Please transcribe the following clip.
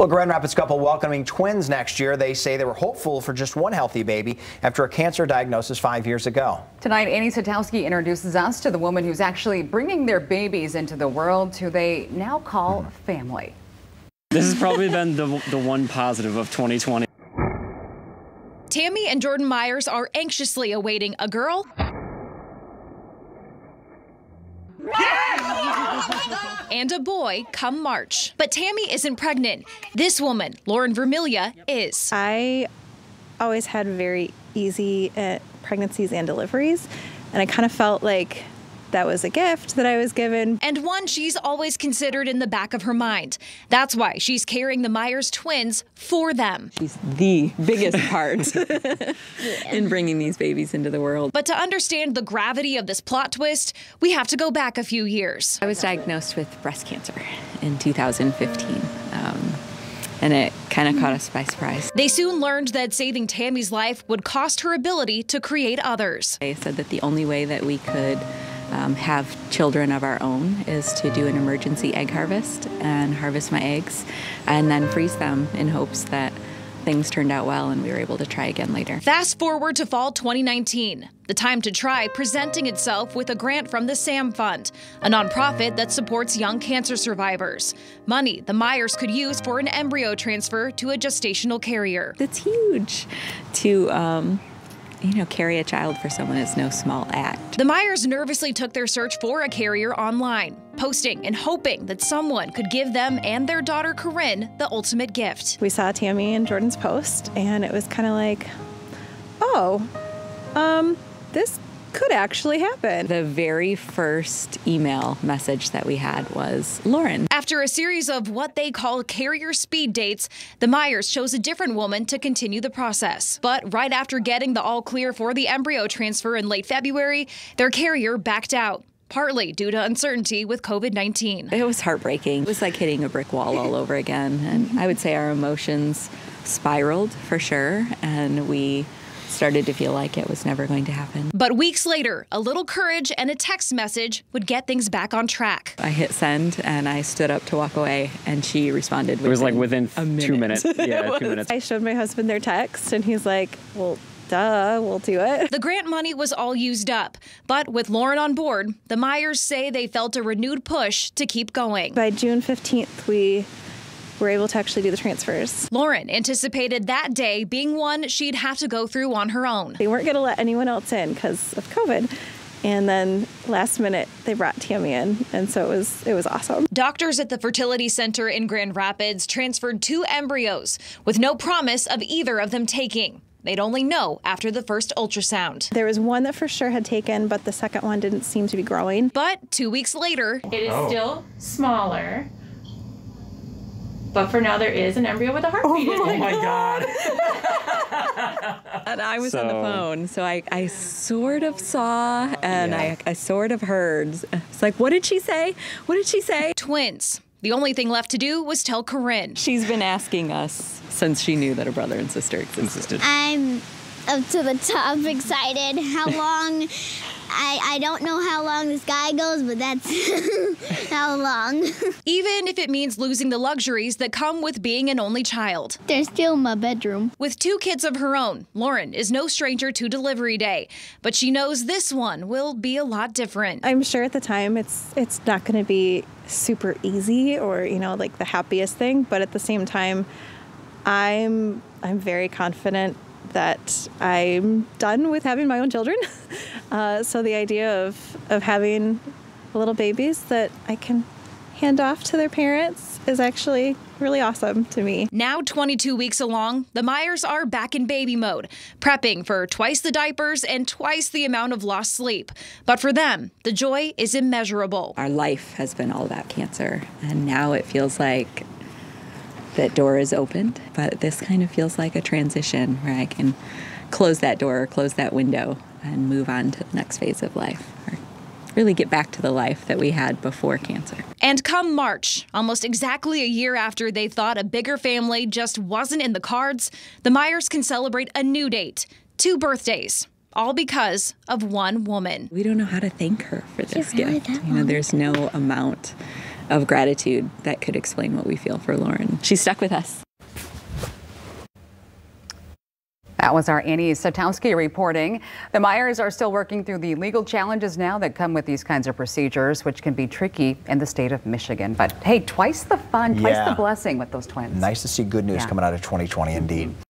Well, Grand Rapids couple welcoming twins next year. They say they were hopeful for just one healthy baby after a cancer diagnosis five years ago. Tonight, Annie Satowski introduces us to the woman who's actually bringing their babies into the world who they now call hmm. family. This has probably been the, the one positive of 2020. Tammy and Jordan Myers are anxiously awaiting a girl and a boy come March. But Tammy isn't pregnant. This woman, Lauren Vermilia, is. I always had very easy uh, pregnancies and deliveries, and I kind of felt like that was a gift that I was given. And one she's always considered in the back of her mind. That's why she's carrying the Myers twins for them. She's the biggest part in bringing these babies into the world. But to understand the gravity of this plot twist, we have to go back a few years. I was diagnosed with breast cancer in 2015. Um, and it kind of caught us by surprise. They soon learned that saving Tammy's life would cost her ability to create others. They said that the only way that we could um, have children of our own is to do an emergency egg harvest and harvest my eggs and then freeze them in hopes that things turned out well and we were able to try again later. Fast forward to fall 2019. The time to try presenting itself with a grant from the SAM Fund, a nonprofit that supports young cancer survivors. Money the Myers could use for an embryo transfer to a gestational carrier. It's huge to um, you know, carry a child for someone is no small act. The Myers nervously took their search for a carrier online, posting and hoping that someone could give them and their daughter Corinne the ultimate gift. We saw Tammy and Jordan's post, and it was kind of like, oh, um, this could actually happen. The very first email message that we had was Lauren. After a series of what they call carrier speed dates, the Myers chose a different woman to continue the process. But right after getting the all clear for the embryo transfer in late February, their carrier backed out partly due to uncertainty with COVID 19. It was heartbreaking. It was like hitting a brick wall all over again. And I would say our emotions spiraled for sure. And we started to feel like it was never going to happen. But weeks later, a little courage and a text message would get things back on track. I hit send and I stood up to walk away, and she responded. It was like within minute. two minutes. Yeah, two minutes. I showed my husband their text, and he's like, well, duh, we'll do it. The grant money was all used up, but with Lauren on board, the Myers say they felt a renewed push to keep going. By June 15th, we were able to actually do the transfers. Lauren anticipated that day being one she'd have to go through on her own. They weren't going to let anyone else in because of COVID. And then last minute they brought Tammy in, and so it was it was awesome. Doctors at the fertility center in Grand Rapids transferred two embryos with no promise of either of them taking. They'd only know after the first ultrasound. There was one that for sure had taken, but the second one didn't seem to be growing. But two weeks later, it is oh. still smaller but for now, there is an embryo with a heartbeat. Oh, oh my, my god! and I was so. on the phone, so I, I sort of saw and yeah. I, I sort of heard. It's like, what did she say? What did she say? Twins. The only thing left to do was tell Corinne. She's been asking us since she knew that a brother and sister existed. I'm up to the top excited. How long I, I don't know how long this guy goes, but that's how long. Even if it means losing the luxuries that come with being an only child. They're still in my bedroom. With two kids of her own, Lauren is no stranger to delivery day, but she knows this one will be a lot different. I'm sure at the time it's it's not going to be super easy or, you know, like the happiest thing, but at the same time I'm I'm very confident that I'm done with having my own children. Uh, so the idea of, of having little babies that I can hand off to their parents is actually really awesome to me. Now, 22 weeks along, the Myers are back in baby mode, prepping for twice the diapers and twice the amount of lost sleep. But for them, the joy is immeasurable. Our life has been all about cancer, and now it feels like that door is opened, but this kind of feels like a transition where I can close that door or close that window and move on to the next phase of life or really get back to the life that we had before cancer. And come March, almost exactly a year after they thought a bigger family just wasn't in the cards, the Myers can celebrate a new date, two birthdays. All because of one woman. We don't know how to thank her for this gift. You know, there's no amount of gratitude that could explain what we feel for Lauren. She's stuck with us. That was our Annie Satowski reporting. The Myers are still working through the legal challenges now that come with these kinds of procedures, which can be tricky in the state of Michigan. But hey, twice the fun, twice Yeah. the blessing with those twins. Nice to see good news Yeah. coming out of 2020 indeed.